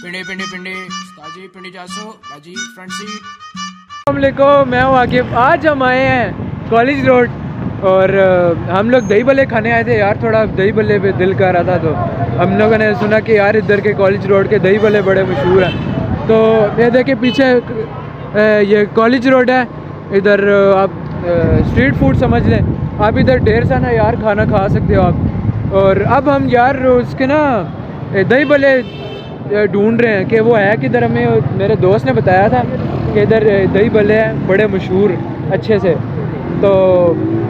पिंडी पिंडी पिंडी। ताजी पिंडी जासो। बाजी front seat मैं हूँ आकिब। आज हम आए हैं कॉलेज रोड और हम लोग दही बल्ले खाने आए थे। यार थोड़ा दही बल्ले पे दिल कर रहा था तो हम लोगों ने सुना कि यार इधर के कॉलेज रोड के दही बल्ले बड़े मशहूर हैं। तो ये देखिए पीछे ये कॉलेज रोड है। इधर आप स्ट्रीट फ़ूड समझ लें। आप इधर ढेर सा ना यार खाना खा सकते हो आप। और अब हम यार उसके ना दही अ, ढूंढ रहे हैं कि वो है किधर हमें मेरे दोस्त ने बताया था कि इधर दही बल्ले हैं बड़े मशहूर अच्छे से। तो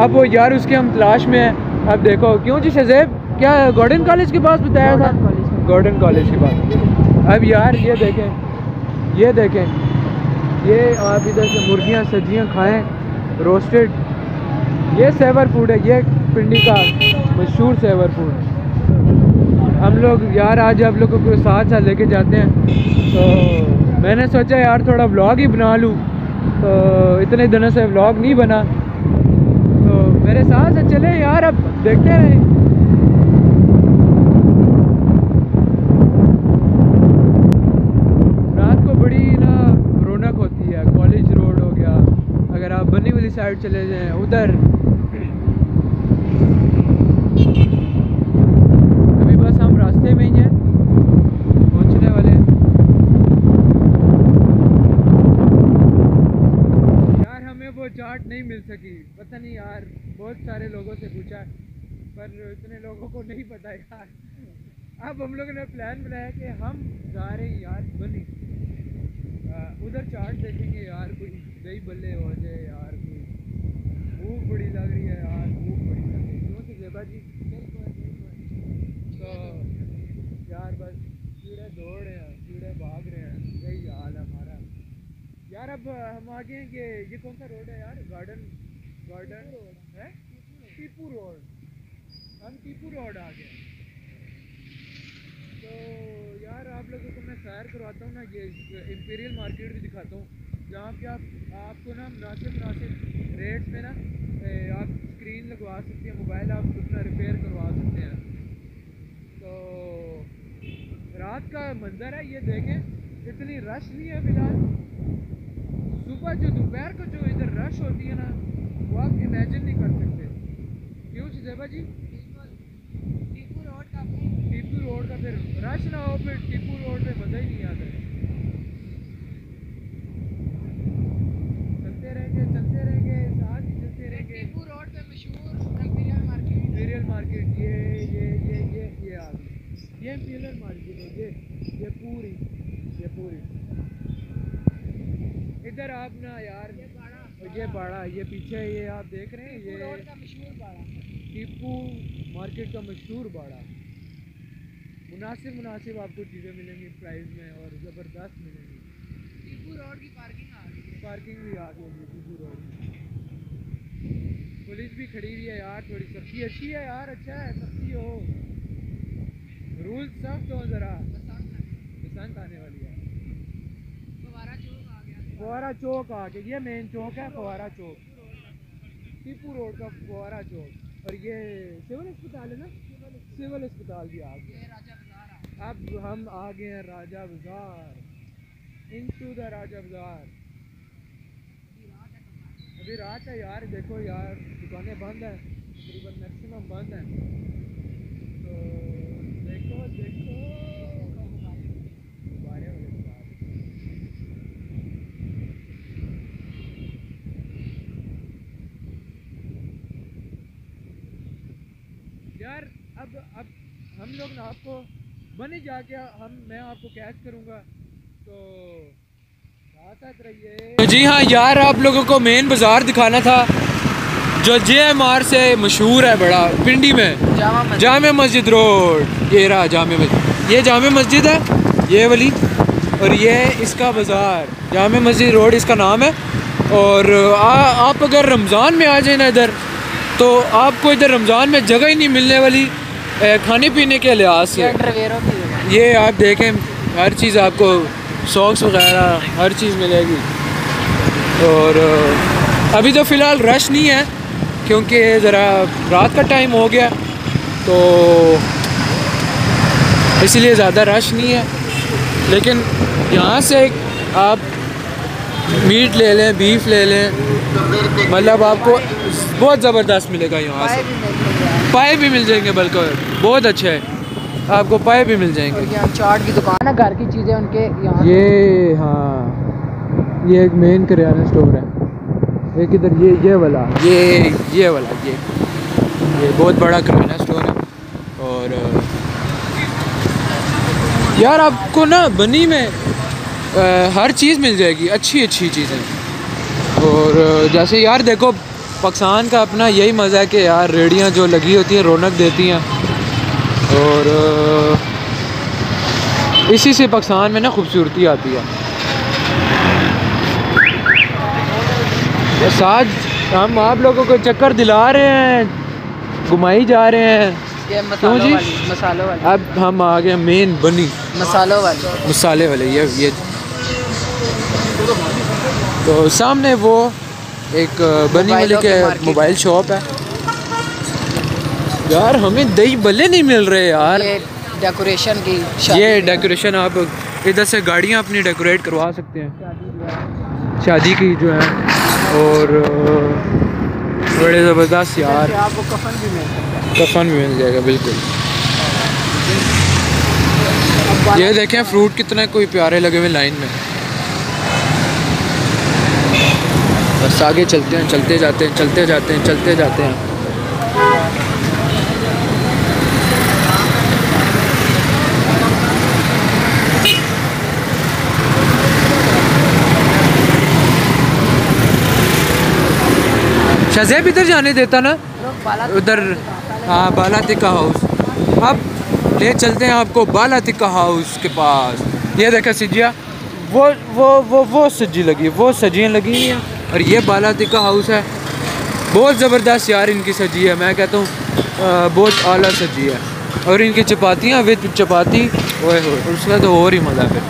अब वो यार उसके हम तलाश में हैं। अब देखो क्यों जी शजेब क्या गॉर्डन कॉलेज के पास बताया था? गॉर्डन कॉलेज के पास। अब यार ये देखें ये देखें ये आप इधर से मुर्गियाँ सब्ज़ियाँ खाएँ रोस्टेड ये सेवर फ़ूड है ये पिंडी का मशहूर सेवर फ़ूड हम लोग यार आज आप लोगों को साथ साथ लेके जाते हैं। तो मैंने सोचा यार थोड़ा व्लॉग ही बना लूँ। तो इतने दिनों से व्लॉग नहीं बना। तो मेरे साथ से चले यार, अब देखते रहें रात को बड़ी ना रौनक होती है, कॉलेज रोड हो गया। अगर आप बनी वाली साइड चले जाएँ, उधर अभी बस हम रास्ते में ही हैं पहुँचने वाले हैं यार हमें वो चाट नहीं मिल सकी पता नहीं यार बहुत सारे लोगों से पूछा, पर इतने लोगों को नहीं पता यार। अब हम लोगों ने प्लान बनाया कि हम जा रहे हैं यार बनी उधर चाट देखेंगे यार, कोई दही बल्ले हो जाए यार, कोई भूख बड़ी लग रही है यार, भूख बड़ी लग रही है। क्यों से जेबा जी? तो यार बस, कीड़े दौड़ रहे हैं, कीड़े भाग रहे हैं, यही हाल है हमारा। यार अब हम आ गए हैं कि ये कौन सा रोड है यार? गार्डन गार्डन है? टीपू रोड हम टीपू रोड आ गए तो यार आप लोगों को मैं सैर करवाता हूँ ना ये इम्पीरियल मार्केट भी दिखाता हूँ, जहाँ पे आप, आपको ना मुनासिब मुनासिब रेट्स में ना आप स्क्रीन लगवा सकते हैं मोबाइल आप अपना रिपेयर करवा सकते हैं। तो रात का मंजर है, ये देखें, इतनी रश नहीं है फ़िलहाल। सुबह जो दोपहर को जो इधर रश होती है ना, वो आप इमेजिन नहीं कर सकते। क्यों शिजेबा जी टीपू रोड का फिर। रश ना हो फिर टीपू रोड पे मज़ा ही नहीं आता। चलते रहेंगे चलते रहेंगे साथ ही चलते रहेंगे। रोड पे मशहूर इंपीरियल मार्केट इंपीरियल मार्केट ये ये ये ये ये आ गई। ये इंपीरियल मार्केट है ये ये पूरी ये पूरी। इधर आप ना यार ये बाड़ा ये पीछे ये आप देख रहे हैं टीपू रोड ये का मशहूर बाड़ा। टीपू मार्केट का मशहूर बाड़ा। मुनासिब मुनासिब आपको चीज़ें मिलेंगी प्राइस में और ज़बरदस्त मिलेंगी। टीपू रोड की पार्किंग आ गई है। पार्किंग भी आ गई है टीपू रोड। पुलिस भी खड़ी हुई है यार थोड़ी सख्ती अच्छी है यार अच्छा है सख्ती हो। रूल सख्त हो ज़रा। पसंद आने वाली है। फवारा चौक आ गया। फुहारा चौक आ गया। ये मेन चौक है फुहारा चौक। टीपू रोड का फुहारा चौक। और ये सिविल अस्पताल है ना? सिविल अस्पताल भी आ गया। ये राजा बाज़ार आ गया। अब हम आ गए हैं राजा बाज़ार इन टू द राजा बाज़ार अभी रात है अभी रात है यार देखो यार दुकानें बंद हैं तकरीबन मैक्सिमम बंद हैं। तो देखो देखो गुब्बारे वाले दुकान यार अब अब हम लोग ना आपको बनी जाके हम मैं आपको कैच करूँगा तो साथ जी हाँ यार आप लोगों को मेन बाज़ार दिखाना था जो जे एम आर से मशहूर है बड़ा पिंडी में। जाम मस्जिद रोड ये रहा जामे मस्जिद। ये जाम मस्जिद है ये वाली और ये इसका बाज़ार जाम मस्जिद रोड इसका नाम है और आ, आप अगर रमज़ान में आ जाए ना इधर तो आपको इधर रमज़ान में जगह ही नहीं मिलने वाली खाने पीने के लिहाज से। ये आप देखें हर चीज़ आपको सॉक्स वगैरह हर चीज़ मिलेगी। और अभी तो फ़िलहाल रश नहीं है क्योंकि ज़रा रात का टाइम हो गया तो इसलिए ज़्यादा रश नहीं है। लेकिन यहाँ से आप मीट ले लें बीफ ले लें मतलब आपको बहुत ज़बरदस्त मिलेगा यहाँ से। भी मिल पाए भी मिल जाएँगे बल्कि बहुत अच्छा है। आपको पाए भी मिल जाएँगे। यहाँ चाट की दुकान है घर की चीज़ें उनके यहाँ ये हाँ। ये एक मेन करियाना स्टोर है। एक इधर ये ये वाला। ये ये वाला ये। ये बहुत बड़ा किराना स्टोर है। और यार आपको ना बनी में अ, हर चीज़ मिल जाएगी। अच्छी अच्छी चीज़ें। और जैसे यार देखो पाकिस्तान का अपना यही मज़ा है कि यार रेडियाँ जो लगी होती हैं रौनक देती हैं। और इसी से पाकिस्तान में ना खूबसूरती आती है। बस आज हम आप लोगों को चक्कर दिला रहे हैं घुमाई जा रहे हैं। क्यों जी? मसालों वाली। अब हम आ गए मेन बनी। मसालों वाली। मसाले वाले ये ये। तो सामने वो एक बनी वाली के मोबाइल शॉप है। यार हमें दही भल्ले नहीं मिल रहे यार। ये डेकोरेशन की ये डेकोरेशन आप इधर से गाड़ियाँ अपनी डेकोरेट करवा सकते हैं। शादी की जो है और बड़े ज़बरदस्त यार। आपको कफन भी मिल सकता है। कफन भी मिल जाएगा बिल्कुल। ये देखें फ्रूट कितने कोई प्यारे लगे हुए लाइन में। बस आगे चलते हैं, चलते जाते हैं, चलते जाते हैं, चलते जाते हैं। शजेब इधर जाने देता ना? उधर हाँ बाला तिक्का हाउस। अब ले चलते हैं आपको बाला तिक्का हाउस के पास। ये देखा सिजिया, वो वो वो वो सज्जी लगी, वो सजियाँ लगी हैं। और ये बाला तिक्का हाउस है। बहुत ज़बरदस्त यार इनकी सजी है मैं कहता हूँ बहुत आला सजी है। और इनकी चपातियाँ विद चपाती ओए हो उसका तो और ही मज़ा है फिर।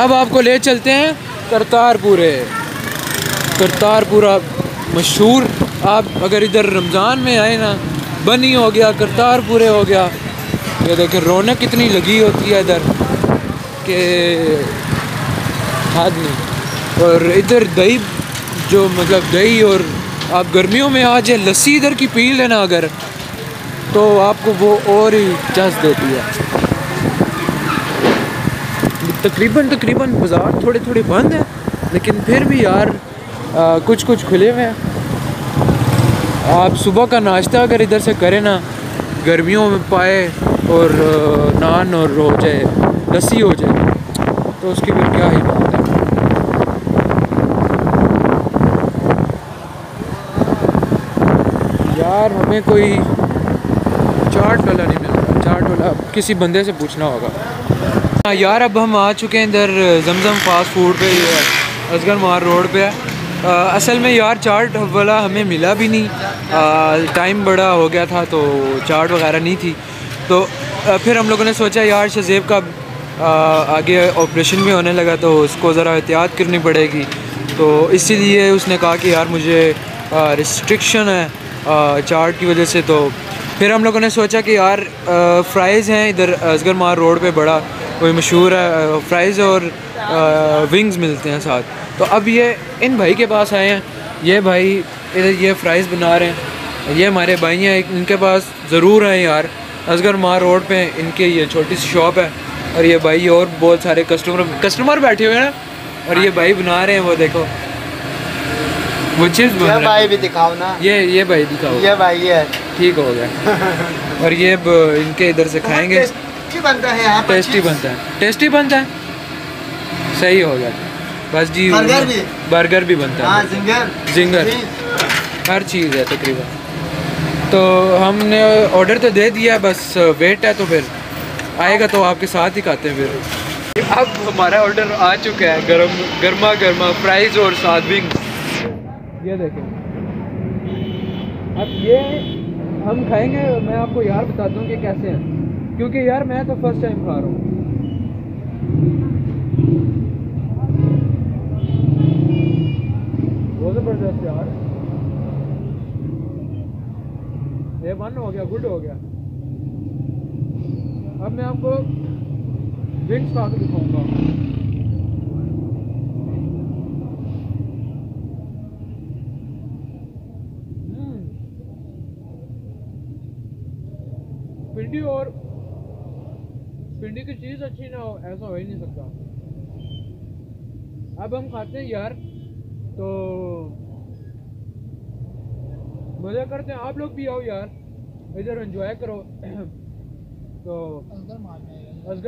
अब आपको ले चलते हैं करतारपुरे। करतारपुरा मशहूर आप अगर इधर रमज़ान में आए ना बनी हो गया करतारपुरे हो गया। ये देखिए रौनक कितनी लगी होती है इधर। कि नहीं और इधर दही जो मतलब दही और आप गर्मियों में आ जाए लस्सी इधर की पी लेना अगर तो आपको वो और ही जस देती है। तकरीबन तकरीबन बाज़ार थोड़े थोड़े बंद हैं लेकिन फिर भी यार आ, कुछ कुछ खुले हुए हैं। आप सुबह का नाश्ता अगर इधर से करें ना गर्मियों में पाए और नान और हो जाए लस्सी हो जाए तो उसकी फिर क्या ही बात है। यार हमें कोई चाट वाला नहीं मिल चाट वाला किसी बंदे से पूछना होगा। हाँ यार अब हम आ चुके हैं इधर जमजम फास्ट फ़ूड पे ये असगर मार रोड पे। है अ, असल में यार चाट वाला हमें मिला भी नहीं। टाइम बड़ा हो गया था तो चाट वगैरह नहीं थी। तो अ, फिर हम लोगों ने सोचा यार शजेब का आगे ऑपरेशन भी होने लगा तो उसको ज़रा एहतियात करनी पड़ेगी। तो इसीलिए उसने कहा कि यार मुझे रिस्ट्रिक्शन है चार्ट की वजह से तो फिर हम लोगों ने सोचा कि यार फ्राइज़ हैं इधर असगर मार रोड पे बड़ा कोई मशहूर है फ्राइज़ और विंग्स मिलते हैं साथ। तो अब ये इन भाई के पास आए हैं, ये भाई इधर ये फ्राइज़ बना रहे हैं, ये हमारे भाई हैं, इनके पास ज़रूर हैं यार, असगर मार रोड पे इनके ये छोटी सी शॉप है। और ये भाई और बहुत सारे कस्टमर कस्टमर बैठे हुए हैं और ये भाई बना रहे हैं वो देखो। वो चीज़ बन ये भाई भी दिखाओ ना। ये ये भाई दिखाओ। ये भाई है। ठीक हो गया। और ये इनके इधर से खाएँगे। टेस्टी बनता है यहाँ टेस्टी बनता है। टेस्टी बनता है? सही हो गया। बस जी बर्गर भी? बर्गर भी बनता हाँ। है जिंगर जिंगर। हर चीज़ है तकरीबन। तो हमने ऑर्डर तो दे दिया बस वेट है तो फिर। आएगा तो आपके साथ ही खाते हैं फिर। अब हमारा ऑर्डर आ चुका है, गरम, गर्मा गर्मा फ्राइज और साथ विंग ये देखें। अब ये हम खाएँगे, मैं आपको यार बताता हूँ कि कैसे हैं। क्योंकि यार मैं तो फ़र्स्ट टाइम खा रहा हूँ। बहुत ज़बरदस्त यार। ये वन हो गया गुड हो गया। अब मैं आपको खा के दिखाऊँगा। हम्म। भिंडी और भिंडी की चीज़ अच्छी ना हो, ऐसा हो ही नहीं सकता। अब हम खाते हैं यार तो मज़ा करते हैं। आप लोग भी आओ यार, इधर एंजॉय करो। तो असगर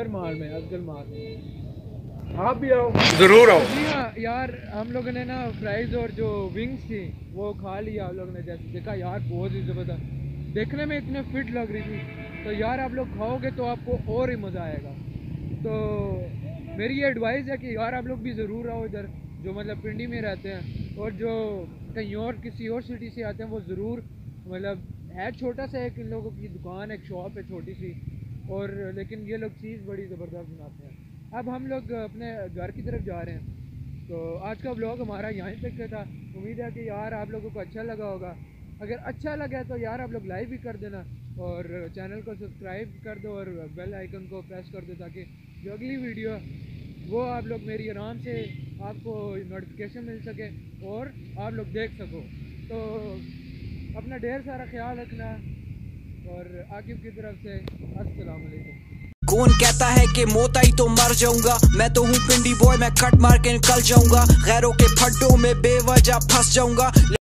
माल में असगर माल में। आप भी आओ। ज़रूर आओ। जी हाँ यार हम लोगों ने ना फ्राइज और जो विंग्स थी वो खा लिया आप लोगों ने जैसे देखा यार बहुत ही ज़बरदस्त। देखने में इतने फिट लग रही थी। तो यार आप लोग खाओगे तो आपको और ही मज़ा आएगा। तो मेरी ये एडवाइस है कि यार आप लोग भी ज़रूर आओ इधर जो मतलब पिंडी में रहते हैं। और जो कहीं और किसी और सिटी से आते हैं वो ज़रूर मतलब है छोटा सा एक इन लोगों की दुकान एक शॉप है छोटी सी। और लेकिन ये लोग चीज़ बड़ी ज़बरदस्त बनाते हैं। अब हम लोग अपने घर की तरफ़ जा रहे हैं। तो आज का ब्लॉग हमारा यहीं तक का था। उम्मीद है कि यार आप लोगों को अच्छा लगा होगा। अगर अच्छा लगा तो यार आप लोग लाइक भी कर देना और चैनल को सब्सक्राइब कर दो और बेल आइकन को प्रेस कर दो ताकि जो अगली वीडियो वो आप लोग मेरी आराम से आपको नोटिफिकेशन मिल सके और आप लोग देख सको। तो अपना ढेर सारा ख्याल रखना। और आकिब की तरफ़ से अस्सलाम वालेकुम। कौन कहता है कि मोता ही तो मर जाऊँगा? मैं तो हूँ पिंडी बॉय मैं कट मार के निकल जाऊँगा। गैरों के फड्डों में बेवजह फंस जाऊँगा।